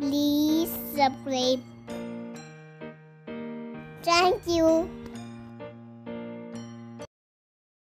Please subscribe. Thank you.